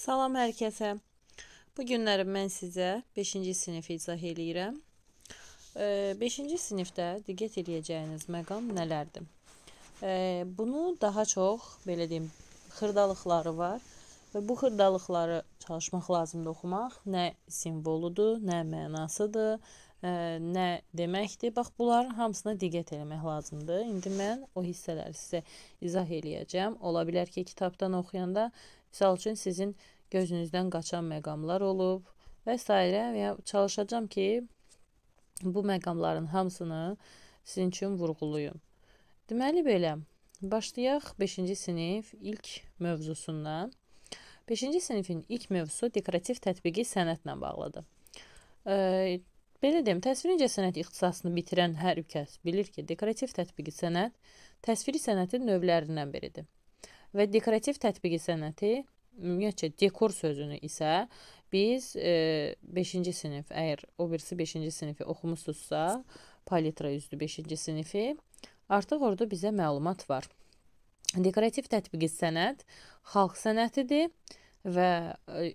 Salam hər kəsə. Bu günləri mən sizə 5-ci sinifi izah eləyirəm. 5-ci sinifdə diqqət eləyəcəyiniz məqam nələrdir? Bunu daha çox belə deyim, xırdalıqları var və bu xırdalıqları çalışmaq lazımdır oxumaq. Nə simvoludur, nə mənasıdır, nə deməkdir. Bax bunların hamısına diqqət eləmək lazımdır. İndi mən o hissələri sizə izah eləyəcəm. Ola bilər ki, kitabdan oxuyanda Misal üçün sizin gözünüzdən qaçan məqamlar olub və s. və çalışacağam ki, bu məqamların hamısını sizin üçün vurğulayım. Deməli belə, başlayaq 5-ci sinif ilk mövzusundan. 5-ci sinifin ilk mövzusu dekorativ tətbiqi sənətlə bağlıdır. E, belə deyim, təsvir incəsənət ixtisasını bitirən hər kəs bilir ki, dekorativ tətbiqi sənət təsviri sənətin növlərindən biridir və dekorativ tətbiqi sənəti ümumiyyətcə dekor sözünü isə biz 5-ci e, sinif, əgər o birisi 5-ci sinifi oxumusunuzsa, palitra üzrü 5-ci sinifi, artıq orada bizə məlumat var. Dekorativ tətbiqi sənət xalq sənətidir və e,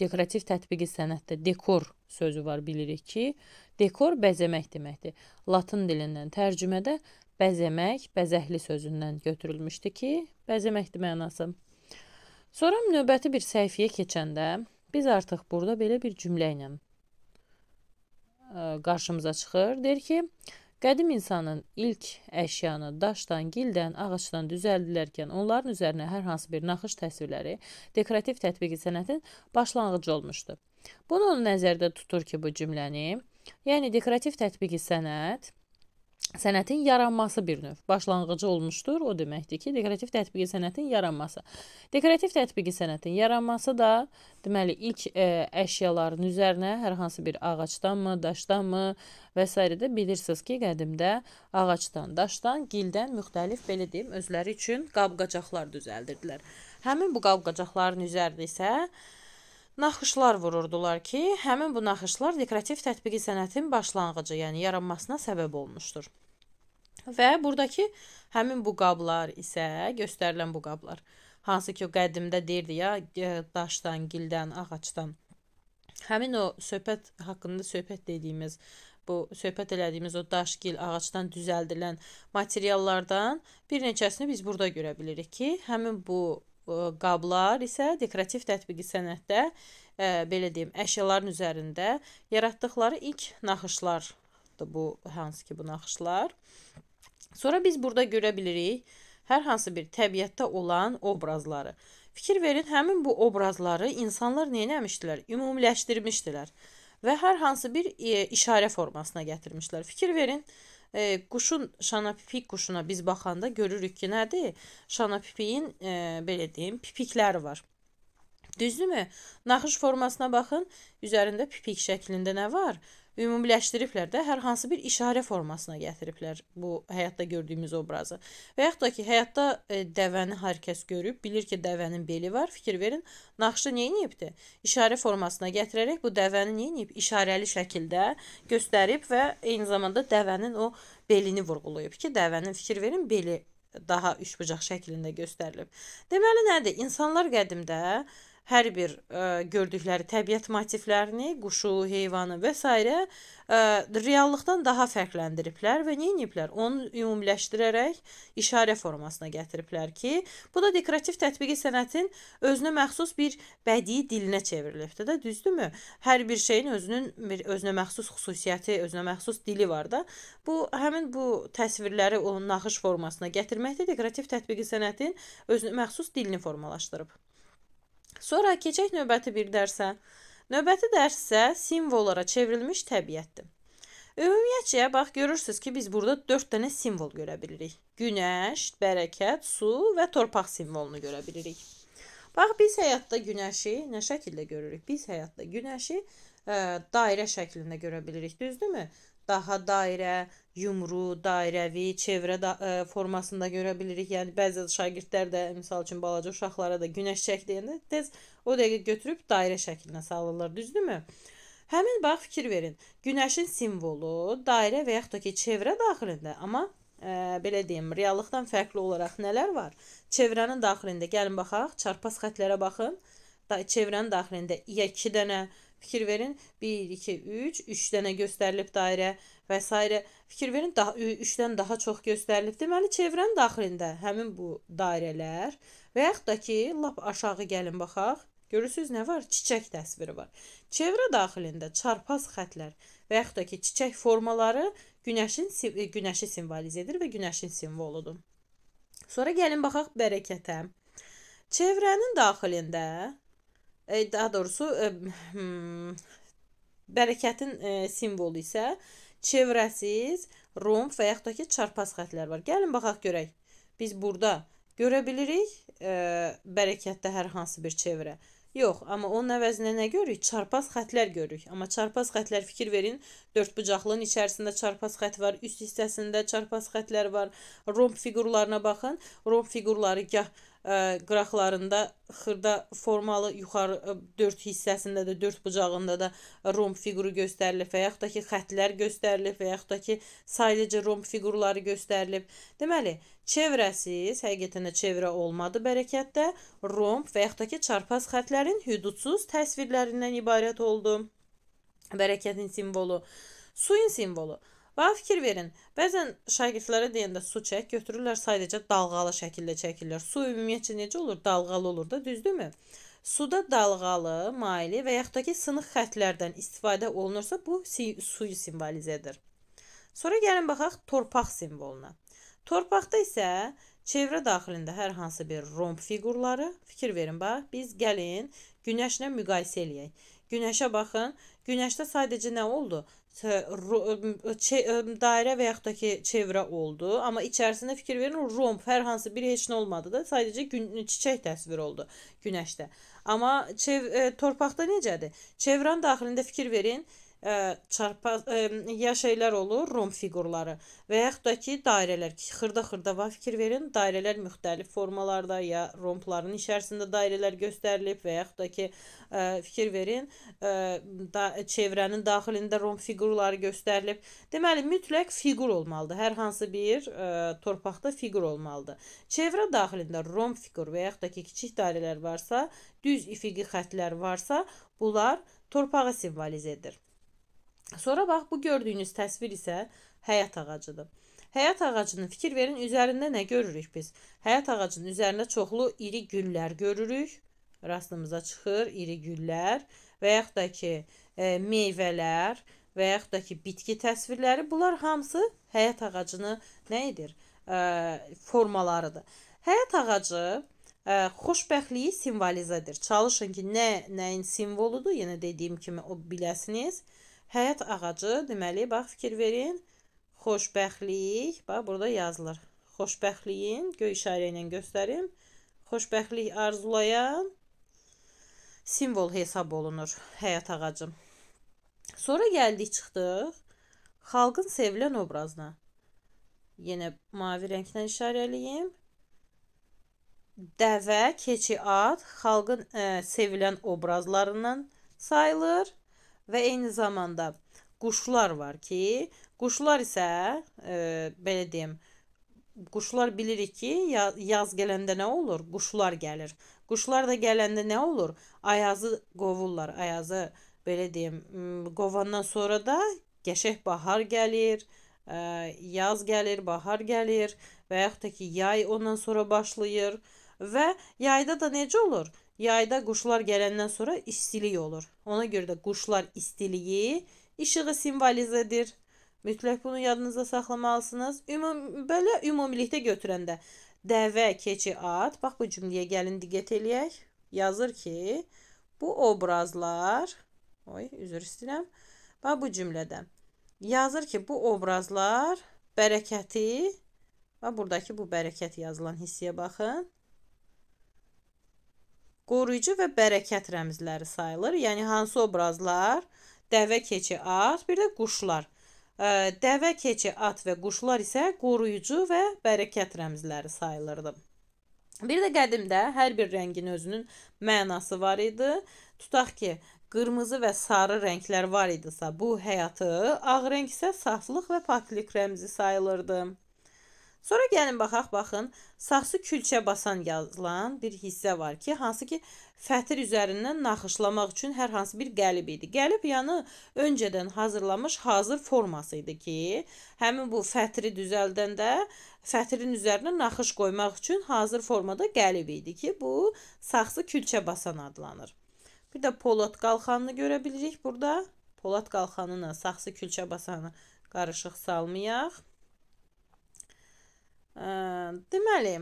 dekorativ tətbiqi sənətdə dekor sözü var bilirik ki, dekor bəzəmək deməkdir. Latın dilindən tərcümədə bəzəmək, bəzəkli sözündən götürülmüşdü ki, bəzəməkdir mənası. Sonra növbəti bir səhifəyə keçəndə biz artıq burada belə bir cümlə ilə qarşımıza çıxır. Deyir ki, qədim insanın ilk əşyanı daşdan, gildən, ağacdan düzəldilərkən onların üzərinə hər hansı bir naxış təsvirləri dekorativ tətbiqi sənətin başlanğıcı olmuşdu. Bunu nəzərdə tutur ki, bu cümləni, yəni dekorativ tətbiqi sənət sənətin yaranması bir növ başlanğıcı olmuşdur. O deməkdir ki, dekorativ tətbiqi sənətin yaranması. Dekorativ tətbiqi sənətin yaranması da deməli ilk ə, e, əşyaların üzərinə hər hansı bir ağacdanmı, daşdanmı və s. də bilirsiniz ki, qədimdə ağacdan, daşdan, gildən müxtəlif belə deyim, özləri üçün qab-qacaqlar düzəldirdilər. Həmin bu qab-qacaqların üzərində isə naxışlar vururdular ki, həmin bu naxışlar dekorativ tətbiqi sənətin başlanğıcı, yəni yaranmasına səbəb olmuşdur. Və burdakı həmin bu qablar isə göstərilən bu qablar hansı ki o qədimdə deyirdi ya e, daşdan, gildən, ağacdan. Həmin o söhbət haqqında söhbət dediyimiz bu söhbət elədiyimiz o daş, gil, ağacdan düzəldilən materiallardan bir neçəsini biz burada görə bilirik ki, həmin bu e, qablar isə dekorativ tətbiqi sənətdə ə, e, belə deyim, əşyaların üzərində yaratdıqları ilk naxışlardır bu hansı ki bu naxışlar. Sonra biz burada görə bilirik hər hansı bir təbiətdə olan obrazları. Fikir verin, həmin bu obrazları insanlar nə etmişdilər? Ümumiləşdirmişdilər və hər hansı bir e, işarə formasına gətirmişlər. Fikir verin, e, quşun şanapipik quşuna biz baxanda görürük ki, nədir? Şanapipiyin e, belə deyim, pipikləri var. Düzdürmü? Naxış formasına baxın, üzərində pipik şəklində nə var? Ümumiləşdiriblər də hər hansı bir işarə formasına gətiriblər bu həyatda gördüyümüz obrazı. Və yaxud da ki, həyatda e, dəvəni hər kəs görüb, bilir ki, dəvənin beli var. Fikir verin, naxışı nə edibdi? İşarə formasına gətirərək bu dəvəni nə edib? İşarəli şəkildə göstərib və eyni zamanda dəvənin o belini vurğulayıb ki, dəvənin fikir verin, beli daha üçbucaq şəklində göstərilib. Deməli nədir? İnsanlar qədimdə hər bir ə, e, gördükləri təbiət motivlərini, quşu, heyvanı və s. Ə, e, reallıqdan daha fərqləndiriblər və nə ediblər? Onu ümumiləşdirərək işarə formasına gətiriblər ki, bu da dekorativ tətbiqi sənətin özünə məxsus bir bədii dilinə çevrilibdir də, düzdürmü? Hər bir şeyin özünün bir özünə məxsus xüsusiyyəti, özünə məxsus dili var da. Bu həmin bu təsvirləri o naxış formasına gətirməkdə dekorativ tətbiqi sənətin özünə məxsus dilini formalaşdırıb. Sonra keçək növbəti bir dərsə. Növbəti dərs isə simvollara çevrilmiş təbiətdir. Ümumiyyətcə, bax görürsüz ki, biz burada 4 dənə simvol görə bilirik. Günəş, bərəkət, su və torpaq simvolunu görə bilirik. Bax biz həyatda günəşi nə şəkildə görürük? Biz həyatda günəşi ə, e, dairə şəklində görə bilirik, düzdürmü? Daha dairə, yumru, dairəvi, çevrə da, ə, e, formasında görə bilirik. Yəni bəzi şagirdlər də misal üçün balaca uşaqlara da günəş çək deyəndə tez o dəqiqə götürüb dairə şəklinə salırlar, düzdürmü? Həmin bax fikir verin. Günəşin simvolu dairə və yaxud da ki, çevrə daxilində, amma ə, e, belə deyim, reallıqdan fərqli olaraq nələr var? Çevrənin daxilində gəlin baxaq, çarpaz xətlərə baxın. Da çevrənin daxilində ya 2 dənə fikir verin 1 2 3 3 dənə göstərilib dairə və s. fikir verin daha 3-dən daha çox göstərilib. Deməli çevrənin daxilində həmin bu dairələr və yaxud da ki, lap aşağı gəlin baxaq. Görürsüz nə var? Çiçək təsviri var. Çevrə daxilində çarpaz xətlər və yaxud da ki, çiçək formaları günəşin günəşi simvolizə edir və günəşin simvoludur. Sonra gəlin baxaq bərəkətə. Çevrənin daxilində e, daha doğrusu e, hmm, bərəkətin e, simvolu isə çevrəsiz romb və yaxud da ki, çarpaz xətlər var. Gəlin baxaq görək. Biz burada görə bilirik e, bərəkətdə hər hansı bir çevrə. Yox, amma onun əvəzinə nə görürük? Çarpaz xətlər görürük. Amma çarpaz xətlər fikir verin, dördbucaqlığın içərisində çarpaz xət var, üst hissəsində çarpaz xətlər var. Romb fiqurlarına baxın. Romb fiqurları gah ə, qıraqlarında xırda formalı yuxarı dörd hissəsində də, dörd bucağında da romb fiquru göstərilib və yaxud da ki, xətlər göstərilib və yaxud da ki, saylıca romb fiqurları göstərilib. Deməli, çevrəsiz, həqiqətən də çevrə olmadı bərəkətdə, romb və yaxud da ki, çarpaz xətlərin hüdudsuz təsvirlərindən ibarət oldu. Bərəkətin simvolu, suyun simvolu. Bana fikir verin. Bəzən şagirdlərə deyəndə su çək, götürürlər sadəcə dalğalı şəkildə çəkirlər. Su ümumiyyətcə necə olur? Dalğalı olur da, düzdürmü? Suda dalğalı, maili və yaxud da ki, sınıq xətlərdən istifadə olunursa, bu suyu simvolizə edir. Sonra gəlin baxaq torpaq simvoluna. Torpaqda isə çevrə daxilində hər hansı bir romb fiqurları, fikir verin bax, biz gəlin günəşlə müqayisə eləyək. Günəşə baxın. Günəşdə sadəcə nə oldu? Dairə və yaxud da ki, çevrə oldu. Amma içərisində fikir verin, romb hər hansı bir heç nə olmadı da, sadəcə gün çiçək təsvir oldu günəşdə. Amma çev e, torpaqda necədir? Çevrənin daxilində fikir verin, çarpaz ya şeylər olur, rom fiqurları və yaxud da ki, dairələr, xırda-xırda var, fikir verin, dairələr müxtəlif formalarda ya rompların içərisində dairələr göstərilib və yaxud da ki, fikir verin, da çevrənin daxilində rom fiqurları göstərilib. Deməli, mütləq fiqur olmalıdır. Hər hansı bir torpaqda fiqur olmalıdır. Çevrə daxilində rom fiqur və yaxud da ki, kiçik dairələr varsa, düz üfüqi xətlər varsa, bunlar torpağı simvolizə edir. Sonra bax bu gördüyünüz təsvir isə həyat ağacıdır. Həyat ağacının fikir verin üzərində nə görürük biz? Həyat ağacının üzərində çoxlu iri güllər görürük. Rastımıza çıxır iri güllər və yaxud da ki e, meyvələr və yaxud da ki bitki təsvirləri. Bunlar hamısı həyat ağacını nə edir? E, formalarıdır. Həyat ağacı ə, e, xoşbəxtliyi simvolizə edir. Çalışın ki, nə nəyin simvoludur? Yenə dediyim kimi o biləsiniz. Həyat ağacı deməli, bax fikir verin. Xoşbəxtlik, bax burada yazılır. Xoşbəxtliyin göy işarə ilə göstərim. Xoşbəxtlik arzulayan simvol hesab olunur həyat ağacı. Sonra gəldik çıxdıq xalqın sevilən obrazına. Yenə mavi rənglə işarəliyim. Dəvə, keçi, at xalqın ə, e, sevilən obrazlarından sayılır və eyni zamanda quşlar var ki, quşlar isə e, belə deyim, quşlar bilirik ki, yaz gələndə nə olur? Quşlar gəlir. Quşlar da gələndə nə olur? Ayazı qovurlar. Ayazı belə deyim, qovandan sonra da qəşəng bahar gəlir, ə, yaz gəlir, bahar gəlir və yaxud da ki, yay ondan sonra başlayır və yayda da necə olur? Yayda quşlar gələndən sonra istilik olur. Ona görə də quşlar istiliyi işığı simvolizə edir. Mütləq bunu yadınızda saxlamalısınız. Ümum belə ümumilikdə götürəndə dəvə, keçi, at. Bax bu cümləyə gəlin diqqət eləyək. Yazır ki, bu obrazlar, oy, üzr istəyirəm. Bax bu cümlədə yazır ki, bu obrazlar bərəkəti, bax buradakı bu bərəkət yazılan hissəyə baxın qoruyucu və bərəkət rəmzləri sayılır. Yəni hansı obrazlar? Dəvə, keçi, at, bir də quşlar. Dəvə, keçi, at və quşlar isə qoruyucu və bərəkət rəmzləri sayılırdı. Bir də qədimdə hər bir rəngin özünün mənası var idi. Tutaq ki, qırmızı və sarı rənglər var idisə, bu həyatı, ağ rəng isə saflıq və paklıq rəmzi sayılırdı. Sonra gəlin baxaq, baxın. Saxsı külçə basan yazılan bir hissə var ki, hansı ki fətir üzərindən naxışlamaq üçün hər hansı bir qəlib idi. Qəlib yəni öncədən hazırlanmış hazır forması idi ki, həmin bu fətri düzəldəndə fətrin üzərinə naxış qoymaq üçün hazır formada qəlib idi ki, bu saxsı külçə basan adlanır. Bir də polad qalxanını görə bilirik burada. Polad qalxanını, saxsı külçə basanı qarışıq salmayaq. Deməli,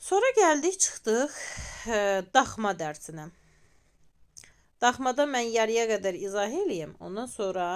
sonra gəldik, çıxdıq daxma dərsinə. Daxmada mən yarıya qədər izah eləyim. Ondan sonra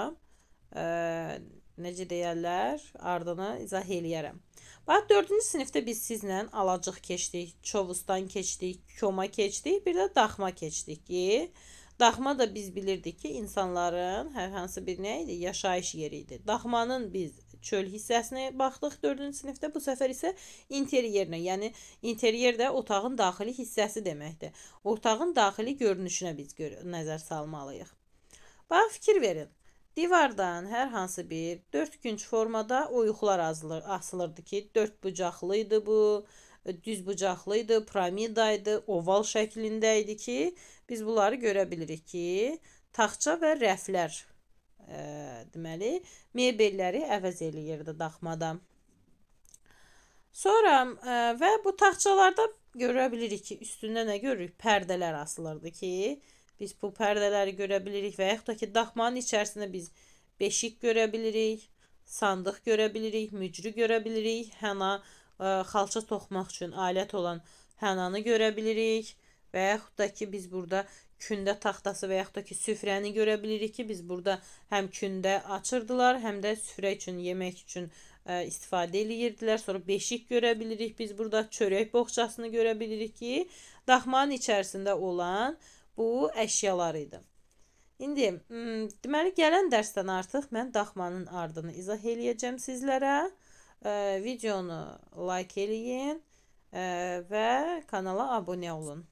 ə, necə deyərlər, ardını izah eləyərəm. Bax 4-cü sinifdə biz sizlə alacıq keçdik, çovustan keçdik, koma keçdik, bir də daxma keçdik ki, daxma da biz bilirdik ki, insanların hər hansı bir nə idi? Yaşayış yeri idi. Daxmanın biz çöl hissəsinə baxdıq 4-cü sinifdə. Bu səfər isə interyerinə, yəni interyer də otağın daxili hissəsi deməkdir. Otağın daxili görünüşünə biz gör nəzər salmalıyıq. Bax fikir verin. Divardan hər hansı bir dördkünc formada oyuqlar asılır, asılırdı ki, dörd bucaqlı idi bu, düz bucaqlı idi, piramida idi, oval şəklində idi ki, biz bunları görə bilirik ki, taxça və rəflər ə, deməli, mebelləri əvəz eləyirdi daxmada. Sonra ə, və bu taxçalarda görə bilirik ki, üstündə nə görürük? Pərdələr asılırdı ki, biz bu pərdələri görə bilirik və yaxud da ki, daxmanın içərisində biz beşik görə bilirik, sandıq görə bilirik, mücrü görə bilirik, həna ə, xalça toxumaq üçün alət olan hənanı görə bilirik və yaxud da ki, biz burada kündə taxtası və yaxud da ki, süfrəni görə bilirik ki, biz burada həm kündə açırdılar, həm də süfrə üçün, yemək üçün ə, e, istifadə eləyirdilər. Sonra beşik görə bilirik. Biz burada çörək boğçasını görə bilirik ki, daxmanın içərisində olan bu əşyalar idi. İndi deməli gələn dərsdən artıq mən daxmanın ardını izah eləyəcəm sizlərə. Ə, videonu like eləyin ə, və kanala abunə olun.